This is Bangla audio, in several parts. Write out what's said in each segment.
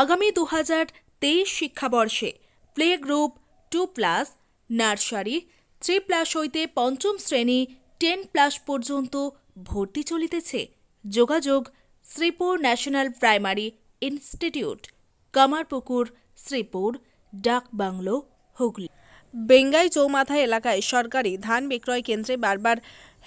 আগামী দু হাজার তেইশ শিক্ষাবর্ষে play group two plus, nursery, three plus হইতে পঞ্চম শ্রেণি, টেন প্লাস পর্যন্ত ভর্তি চলিতেছে। যোগাযোগ Sripur national primary institute, Kamarpukur, Sripur, ডাক বাংলো, হুগলি। বেঙ্গাই চৌমাথা এলাকায় সরকারি ধান বিক্রয় কেন্দ্রে বারবার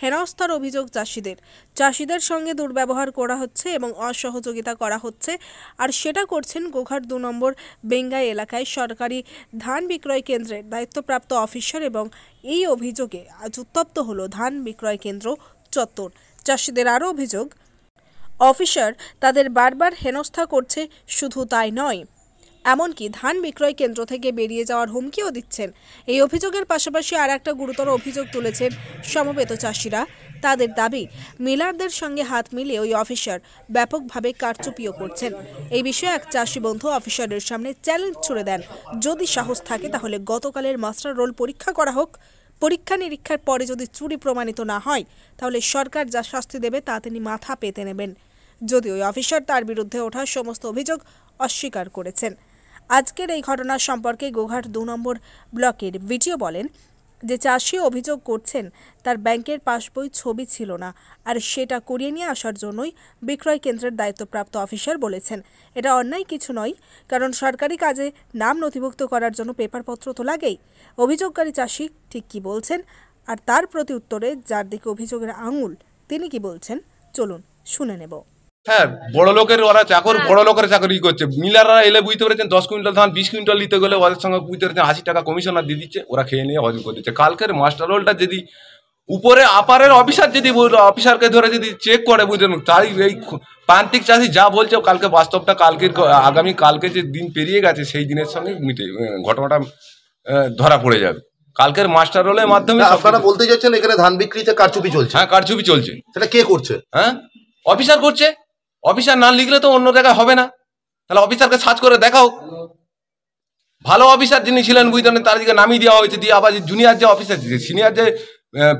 হেনস্থার অভিযোগ চাষিদের। চাষিদের সঙ্গে দুর্ব্যবহার করা হচ্ছে এবং অসহযোগিতা করা হচ্ছে। আর সেটা করছেন গোঘাট দু নম্বর বেঙ্গাই এলাকায় সরকারি ধান বিক্রয় কেন্দ্রের দায়িত্বপ্রাপ্ত অফিসার এবং এই অভিযোগে আজ উত্তপ্ত হলো ধান বিক্রয় কেন্দ্র চত্বর। চাষিদের আরও অভিযোগ, অফিসার তাদের বারবার হেনস্থা করছে শুধু তাই নয় এমনকি ধান বিক্রয় কেন্দ্র থেকে বেরিয়ে যাওয়ার হুমকিও দিচ্ছেন। এই অভিযোগের পাশাপাশি আর একটা গুরুতর অভিযোগ তুলেছেন সমবেত চাষিরা। তাদের দাবি, মিলারদের সঙ্গে হাত মিলিয়ে ওই অফিসার ব্যাপকভাবে কারচুপিও করছেন। এই বিষয়ে এক চাষি বন্ধু অফিসারের সামনে চ্যালেঞ্জ ছুড়ে দেন। যদি সাহস থাকে তাহলে গতকালের মাস্টার রোল পরীক্ষা করা হোক। পরীক্ষা নিরীক্ষার পরে যদি চুরি প্রমাণিত না হয়, তাহলে সরকার যা শাস্তি দেবে তা তিনি মাথা পেতে নেবেন। যদি ওই অফিসার তার বিরুদ্ধে ওঠা সমস্ত অভিযোগ অস্বীকার করেছেন। আজকের এই ঘটনা সম্পর্কে গোঘাট দু নম্বর ব্লকের ভিডিও বলেন যে চাষি অভিযোগ করছেন, তার ব্যাংকের পাসবই ছবি ছিল না আর সেটা করিয়ে নিয়ে আসার জন্যই বিক্রয় কেন্দ্রের দায়িত্বপ্রাপ্ত অফিসার বলেছেন। এটা অন্যায় কিছু নয়, কারণ সরকারি কাজে নাম নথিভুক্ত করার জন্য পেপারপত্র তো লাগেই। অভিযোগকারী চাষি ঠিক কি বলছেন আর তার প্রতি উত্তরে যার দিকে অভিযোগের আঙুল, তিনি কি বলছেন, চলুন শুনে নেব। হ্যাঁ বড় লোকের ওরা চাকর বড় লোকের চাকরি করছে। মিলাররা এলে বুঝতে পেরেছেন দশ কুইন্টাল ধান বিশ কুইন্টাল নিতে গেলে ওদের সঙ্গে বুঝতে পেরেছেন আশি টাকা কমিশনার দিয়ে দিচ্ছে ওরা খেয়ে নিয়ে হজম করে দিচ্ছে। কালকের মাস্টার রোলটা যদি উপরে আপারের অফিসার যদি অফিসারকে ধরে যদি চেক করে বুঝলেন তাই এই প্রান্তিক চাষি যা বলছে কালকে বাস্তবটা কালকের আগামী কালকে যে দিন পেরিয়ে গেছে সেই দিনের সঙ্গে মিটে ঘটনাটা ধরা পড়ে যাবে। কালকের মাস্টার রোলের মাধ্যমে আপনারা বলতে যাচ্ছেন এখানে ধান বিক্রিতে কারচুপি চলছে? হ্যাঁ কারচুপি চলছে। সেটা কে করছে? হ্যাঁ? অফিসার করছে। অফিসার না লিখলে তো অন্য জায়গায় হবে না। তাহলে অফিসারকে সার্চ করে দেখাও। ভালো অফিসার যিনি ছিলেন বুঝতেন তার দিকে নামিয়ে দেওয়া হয়েছে। দিয়ে আবার জুনিয়র যে অফিসার সিনিয়র যে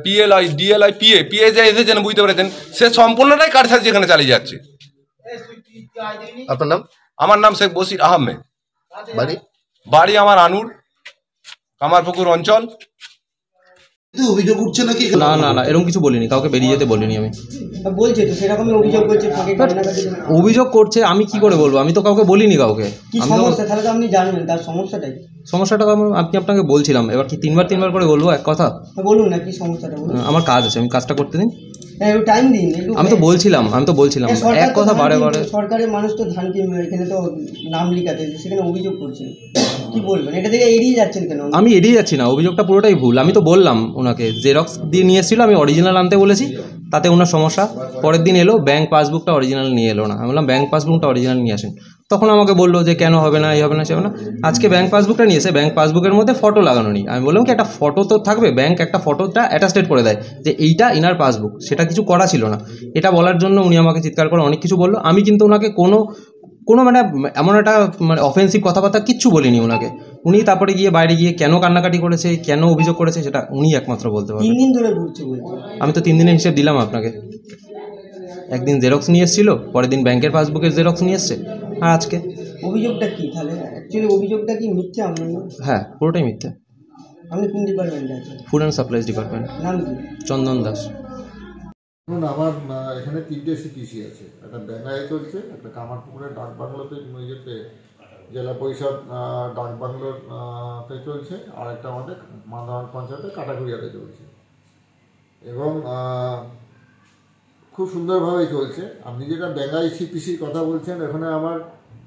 পিএলআই ডিএলআই পিএ পিএ যে এসেছেন বুঝতে পেরেছেন সে সম্পূর্ণটাই কারসাজি যেখানে চালিয়ে যাচ্ছে? আপনার নাম? আমার নাম শেখ বসির আহমেদ। বাড়ি? বাড়ি আমার আনুর কামারপুকুর অঞ্চল। অভিযোগ উঠছে নাকি না না না এরকম কিছু বলিনি কাউকে বেরিয়ে যেতে বলিনি আমি। বলছে তো সেরকমই অভিযোগ করছে ফাঁকে কান্নাকাটি করে। অভিযোগ করছে আমি কি করে বলব? আমি তো কাউকে বলিনি কাউকে। কি আমি তো সমস্যা? তাহলে তো আপনি জানবেন তার সমস্যাটাই। সমস্যাটা আমি- আপনি আপনাকে বলছিলাম। এবার কি তিনবার তিনবার করে বলব? এক কথা? বলুন না কি সমস্যাটা বলুন। আমার কাজ আছে আমি কাজটা করতে দিন। টাইম দিন আমি তো বলছিলাম আমি তো বলছিলাম। হ্যাঁ, এক কথা বারে বারে সরকারের মানুষ তো ধান কিনবে এখানে তো নাম লিখাতে সেখানে অভিযোগ করছে কি বলবেন? এটা থেকে এড়িয়ে যাচ্ছেন কেন? আমি এড়িয়ে যাচ্ছি না অভিযোগটা পুরোটাই ভুল। আমি তো বললাম ওনাকে জেরক্স দিয়ে নিয়ে এসেছিল আমি অরিজিনাল আনতে বলেছি তাতে ওনার সমস্যা। পরের দিন এলো ব্যাংক পাসবুকটা অরিজিনাল নিয়ে এলো না। আমি বললাম ব্যাংক পাসবুকটা অরিজিনাল নিয়ে আসেন। তখন আমাকে বলল যে কেন হবে না এই হবে না সে হবে না। আজকে ব্যাংক পাসবুকটা নিয়ে এসে ব্যাংক পাসবুকের মধ্যে ফটো লাগানো নেই। আমি বললাম কি একটা ফটো তো থাকবে ব্যাংক একটা ফটোটা অ্যাটাস্টেড করে দেয় যে এইটা ইনার পাসবুক সেটা কিছু করা ছিল না। এটা বলার জন্য উনি আমাকে চিৎকার করে অনেক কিছু বলল। আমি কিন্তু ওনাকে কোনো কোনো মানে এমন একটা মানে অফেন্সিভ কথাবার্তা কিচ্ছু বলিনি ওনাকে উনি তারপরে গিয়ে বাইরে গিয়ে কেন কান্নাকাটি করেছে কেন অভিযোগ করেছে সেটা উনি একমাত্র বলতে তিন দিন ধরে ঘুরছে বলছে। আমি তো তিন দিনের হিসেব দিলাম আপনাকে। একদিন জেরক্স নিয়ে এসেছিল পরের দিন ব্যাংকের পাসবুকের জেরক্স নিয়ে এসছে। আর আজকে? অভিযোগটা কি? তাহলে অ্যাকচুয়ালি অভিযোগটা কি মিথ্যে? আপনার না? হ্যাঁ পুরোটাই মিথ্যে। আপনি কোন ডিপার্টমেন্টে আছেন? ফুড অ্যান্ড সাপ্লাইজ ডিপার্টমেন্ট নাম কি? চন্দন দাস। ধরুন আমার এখানে তিনটে সিপিসি আছে। একটা বেঙ্গায় চলছে একটা কামারপুকুরের ডাক বাংলোতে ইয়েতে জেলা পরিষদ ডাক বাংলোর তে চলছে আর একটা আমাদের মান্দামান পঞ্চায়েতের কাটাগুড়িয়াতে চলছে। এবং খুব সুন্দরভাবে চলছে। আপনি যেটা বেঙ্গাই সিপিসির কথা বলছেন, এখানে আমার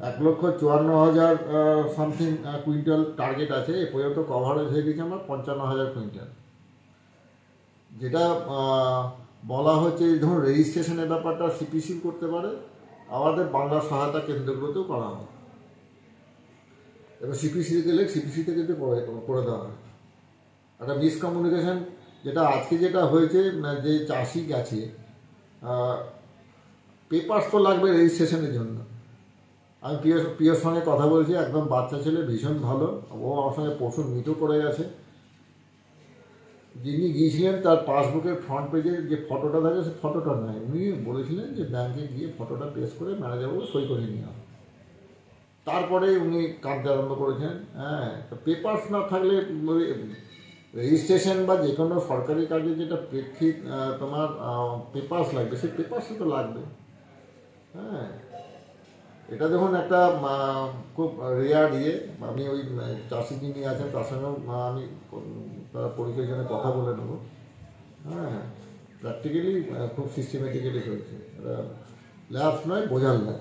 এক লক্ষ চুয়ান্ন হাজার সামথিং কুইন্টাল টার্গেট আছে। এ পর্যন্ত কভারেজ হয়ে গেছে আমার পঞ্চান্ন হাজার কুইন্টাল। যেটা বলা হচ্ছে ধরুন রেজিস্ট্রেশনের ব্যাপারটা সিপিসি করতে পারে, আমাদের বাংলা সহায়তা কেন্দ্রগুলোতেও করা হয় এবার সিপিসি গেলে সিপিসিতে কিন্তু করে করে দেওয়া হয়। একটা মিসকমিউনিকেশন যেটা আজকে যেটা হয়েছে যে চাষি গেছে পেপার্স তো লাগবে রেজিস্ট্রেশনের জন্য। আমি পিওর পিওর সঙ্গে কথা বলছি, একদম বাচ্চা ছেলে, ভীষণ ভালো। ও আমার সঙ্গে পশু মৃত করে গেছে। যিনি গিয়েছিলেন, তার পাসবুকের ফ্রন্ট পেজে যে ফটোটা থাকে, সে ফটোটা নয় উনি বলেছিলেন যে ব্যাংকে গিয়ে ফটোটা পেশ করে ম্যানেজারবাবু সই করে নিয়ে হবে তারপরে উনি কাঁদতে আরম্ভ করেছেন। হ্যাঁ পেপার্স না থাকলে রেজিস্ট্রেশন বা যে কোনো সরকারি কাজে যেটা প্রেক্ষিত তোমার পেপার্স লাগবে, সেই পেপার্সই তো লাগবে। হ্যাঁ। এটা দেখুন একটা খুব রেয়ার ইয়ে। আমি ওই চাষি যিনি আছেন, তার সঙ্গেও আমি তার পরিচয় জন্য কথা বলে নেব। হ্যাঁ। প্র্যাকটিক্যালি খুব সিস্টেমেটিক্যালি চলছে এটা ল্যাবস নয়, বোঝার ল্যাব